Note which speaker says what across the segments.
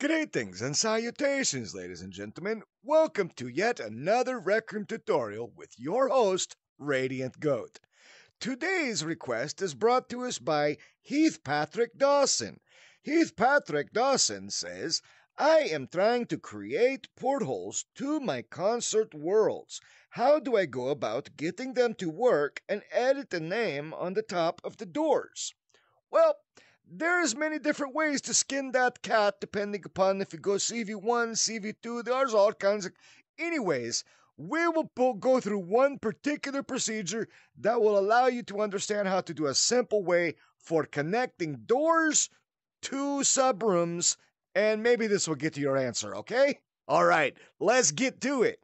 Speaker 1: Greetings and salutations, ladies and gentlemen. Welcome to yet another Room tutorial with your host, Radiant Goat. Today's request is brought to us by Heath Patrick Dawson. Heath Patrick Dawson says, I am trying to create portholes to my concert worlds. How do I go about getting them to work and edit the name on the top of the doors? Well, there's many different ways to skin that cat depending upon if you go CV1, CV2, there's all kinds of. Anyways, we will go through one particular procedure that will allow you to understand how to do a simple way for connecting doors to subrooms, and maybe this will get to your answer, okay? All right, let's get to it.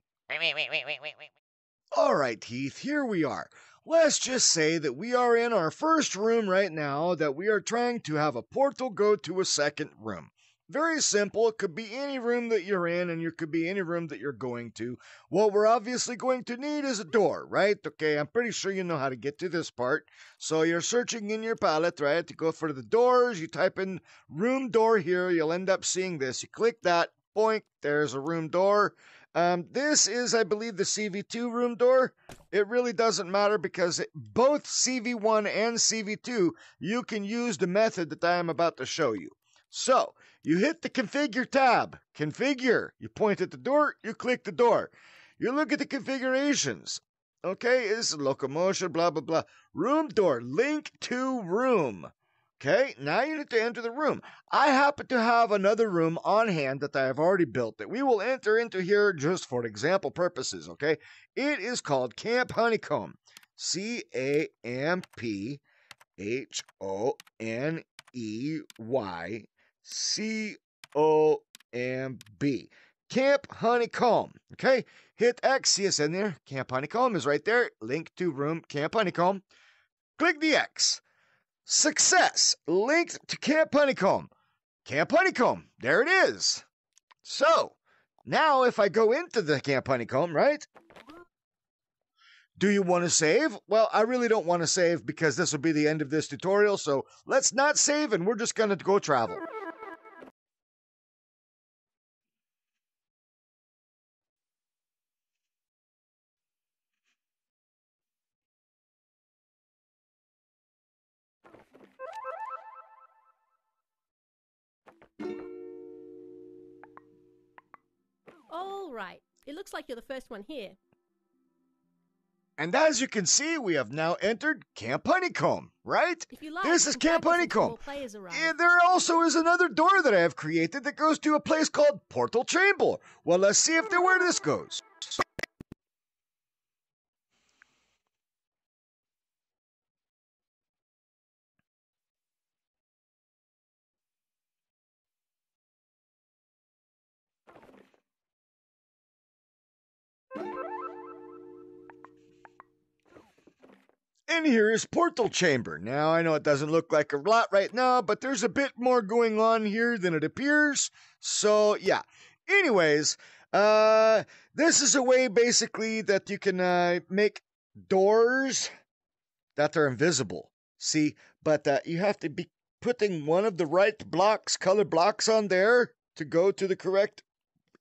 Speaker 1: All right, Heath, here we are. Let's just say that we are in our first room right now, that we are trying to have a portal go to a second room. Very simple. It could be any room that you're in, and it could be any room that you're going to. What we're obviously going to need is a door, right? Okay, I'm pretty sure you know how to get to this part. So you're searching in your palette, right? To go for the doors, you type in room door here, you'll end up seeing this. You click that, boink, there's a room door. Um, this is, I believe, the CV2 room door. It really doesn't matter because it, both CV1 and CV2, you can use the method that I am about to show you. So, you hit the configure tab, configure, you point at the door, you click the door. You look at the configurations. Okay, is locomotion, blah, blah, blah. Room door, link to room. Okay, now you need to enter the room. I happen to have another room on hand that I have already built that we will enter into here just for example purposes. Okay, it is called Camp Honeycomb. C A M P H O N E Y C O M B. Camp Honeycomb. Okay, hit X, see us in there. Camp Honeycomb is right there. Link to room Camp Honeycomb. Click the X. Success linked to Camp Honeycomb. Camp Honeycomb, there it is. So, now if I go into the Camp Honeycomb, right? Do you want to save? Well, I really don't want to save because this will be the end of this tutorial, so let's not save and we're just going to go travel.
Speaker 2: Right. It looks like you're the first one here.
Speaker 1: And as you can see, we have now entered Camp Honeycomb, right?
Speaker 2: If you like,
Speaker 1: this is Camp Honeycomb.
Speaker 2: more players arrive.
Speaker 1: Yeah, there also is another door that I have created that goes to a place called Portal Chamber. Well, let's see if there where this goes. In here is Portal Chamber. Now, I know it doesn't look like a lot right now, but there's a bit more going on here than it appears. So, yeah. Anyways, uh, this is a way basically that you can uh, make doors that are invisible. See, but uh, you have to be putting one of the right blocks, color blocks on there to go to the correct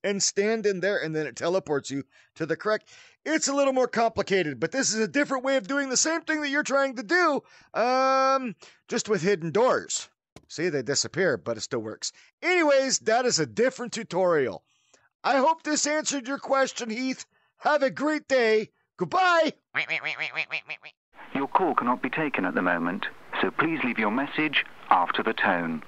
Speaker 1: and stand in there, and then it teleports you to the correct. It's a little more complicated, but this is a different way of doing the same thing that you're trying to do, um, just with hidden doors. See, they disappear, but it still works. Anyways, that is a different tutorial. I hope this answered your question, Heath. Have a great day. Goodbye.
Speaker 3: Wait, wait, wait.
Speaker 4: Your call cannot be taken at the moment, so please leave your message after the tone.